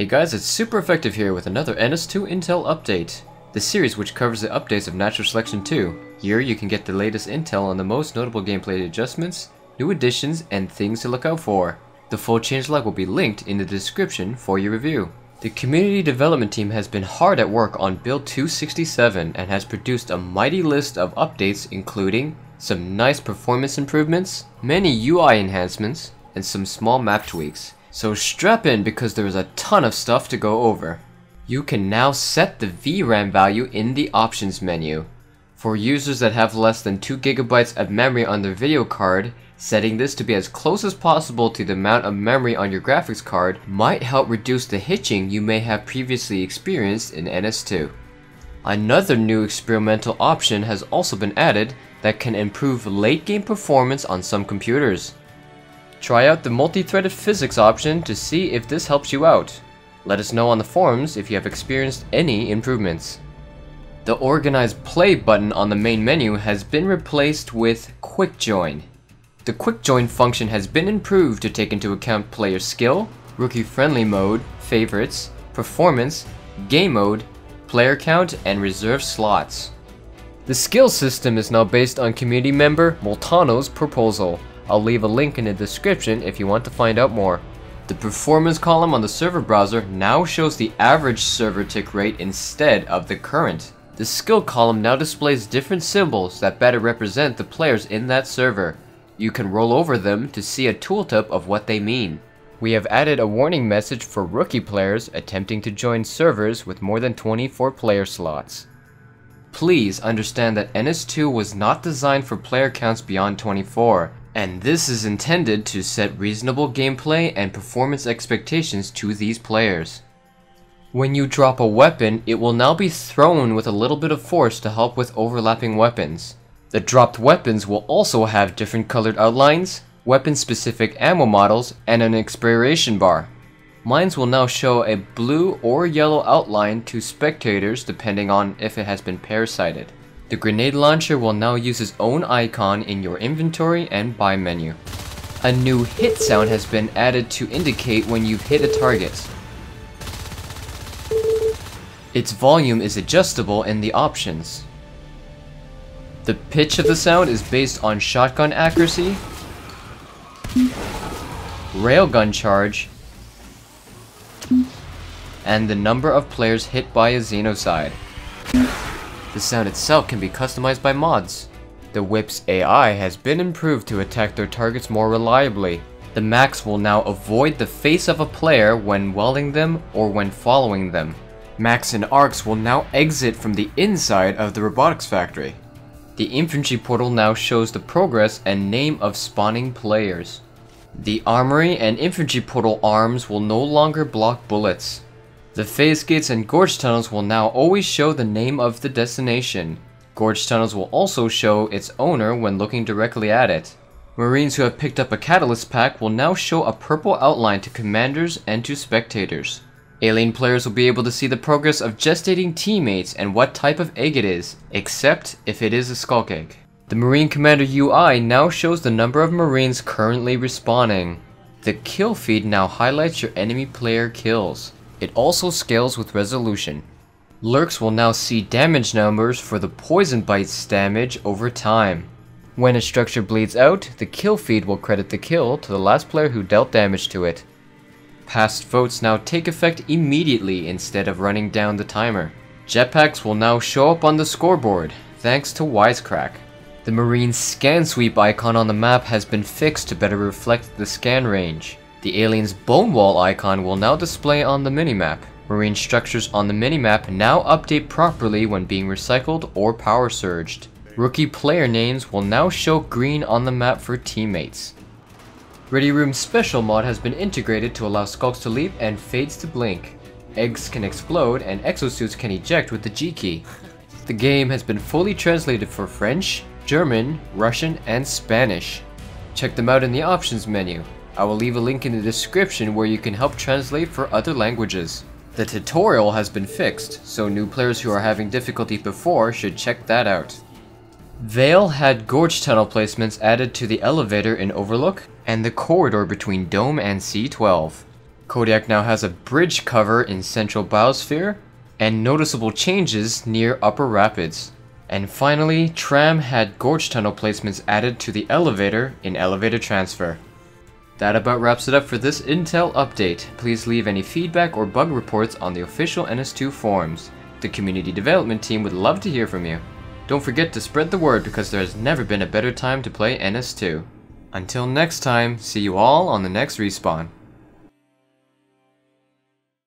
Hey guys, it's Super Effective here with another NS2 Intel update. The series which covers the updates of Natural Selection 2. Here you can get the latest intel on the most notable gameplay adjustments, new additions, and things to look out for. The full changelog will be linked in the description for your review. The community development team has been hard at work on Build 267 and has produced a mighty list of updates including some nice performance improvements, many UI enhancements, and some small map tweaks. So strap in because there is a ton of stuff to go over. You can now set the VRAM value in the options menu. For users that have less than 2GB of memory on their video card, setting this to be as close as possible to the amount of memory on your graphics card might help reduce the hitching you may have previously experienced in NS2. Another new experimental option has also been added that can improve late game performance on some computers. Try out the multi-threaded physics option to see if this helps you out. Let us know on the forums if you have experienced any improvements. The Organize Play button on the main menu has been replaced with Quick Join. The Quick Join function has been improved to take into account player skill, rookie-friendly mode, favorites, performance, game mode, player count, and reserve slots. The skill system is now based on community member Moultano's proposal. I'll leave a link in the description if you want to find out more. The performance column on the server browser now shows the average server tick rate instead of the current. The skill column now displays different symbols that better represent the players in that server. You can roll over them to see a tooltip of what they mean. We have added a warning message for rookie players attempting to join servers with more than 24 player slots. Please understand that NS2 was not designed for player counts beyond 24, and this is intended to set reasonable gameplay and performance expectations to these players. When you drop a weapon, it will now be thrown with a little bit of force to help with overlapping weapons. The dropped weapons will also have different colored outlines, weapon-specific ammo models, and an expiration bar. Mines will now show a blue or yellow outline to spectators depending on if it has been parasited. The grenade launcher will now use its own icon in your inventory and buy menu. A new hit sound has been added to indicate when you've hit a target. Its volume is adjustable in the options. The pitch of the sound is based on shotgun accuracy, railgun charge, and the number of players hit by a xenocide. The sound itself can be customized by mods. The whip's AI has been improved to attack their targets more reliably. The MACs will now avoid the face of a player when welding them or when following them. MACs and ARCs will now exit from the inside of the robotics factory. The infantry portal now shows the progress and name of spawning players. The armory and infantry portal arms will no longer block bullets. The phase gates and gorge tunnels will now always show the name of the destination. Gorge tunnels will also show its owner when looking directly at it. Marines who have picked up a catalyst pack will now show a purple outline to commanders and to spectators. Alien players will be able to see the progress of gestating teammates and what type of egg it is, except if it is a skulk egg. The Marine Commander UI now shows the number of Marines currently respawning. The kill feed now highlights your enemy player kills. It also scales with resolution. Lerks will now see damage numbers for the poison bites damage over time. When a structure bleeds out, the kill feed will credit the kill to the last player who dealt damage to it. Passed votes now take effect immediately instead of running down the timer. Jetpacks will now show up on the scoreboard, thanks to Wisecrack. The Marine scan sweep icon on the map has been fixed to better reflect the scan range. The alien's bone wall icon will now display on the minimap. Marine structures on the minimap now update properly when being recycled or power surged. Rookie player names will now show green on the map for teammates. Ready Room Special mod has been integrated to allow skulks to leap and fades to blink. Eggs can explode and exosuits can eject with the G key. The game has been fully translated for French, German, Russian, and Spanish. Check them out in the options menu. I will leave a link in the description where you can help translate for other languages. The tutorial has been fixed, so new players who are having difficulty before should check that out. Veil had gorge tunnel placements added to the elevator in Overlook and the corridor between Dome and C12. Kodiak now has a bridge cover in Central Biosphere, and noticeable changes near Upper Rapids. And finally, Tram had gorge tunnel placements added to the elevator in Elevator Transfer. That about wraps it up for this Intel update. Please leave any feedback or bug reports on the official NS2 forums. The community development team would love to hear from you. Don't forget to spread the word because there has never been a better time to play NS2. Until next time, see you all on the next respawn.